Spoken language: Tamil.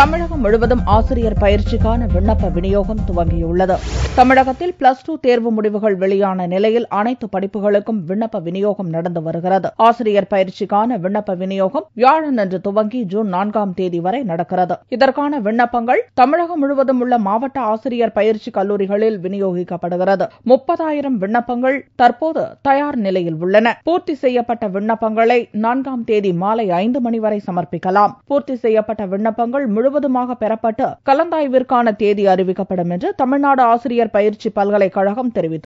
தமிழகம் முழுவதும் ஆசிரியர் பயிற்சிக்கான விண்ணப்ப விநியோகம் துவங்கியுள்ளது. தமிழகத்தில் பிளஸ் டூ தேர்வு முடிவுகள் வெளியான நிலையில் அனைத்து படிப்புகளுக்கும் விண்ணப்ப விநியோகம் நடந்து வருகிறது. ஆசிரியர் பயிற்சிக்கான விண்ணப்ப விநியோகம் வியாழனன்று துவங்கி ஜூன் நான்காம் தேதி வரை நடக்கிறது. இதற்கான விண்ணப்பங்கள் தமிழகம் முழுவதும் உள்ள மாவட்ட ஆசிரியர் பயிற்சி கல்லூரிகளில் விநியோகிக்கப்படுகிறது. முப்பதாயிரம் விண்ணப்பங்கள் தற்போது தயார் நிலையில் உள்ளன. பூர்த்தி செய்யப்பட்ட விண்ணப்பங்களை நான்காம் தேதி மாலை ஐந்து மணி வரை சமர்ப்பிக்கலாம். பூர்த்தி செய்யப்பட்ட விண்ணப்பங்கள் முழு முழுவதுமாக பெறப்பட்டு கலந்தாய்விற்கான தேதி அறிவிக்கப்படும் என்று தமிழ்நாடு ஆசிரியர் பயிற்சி பல்கலைக்கழகம் தெரிவித்துள்ளது.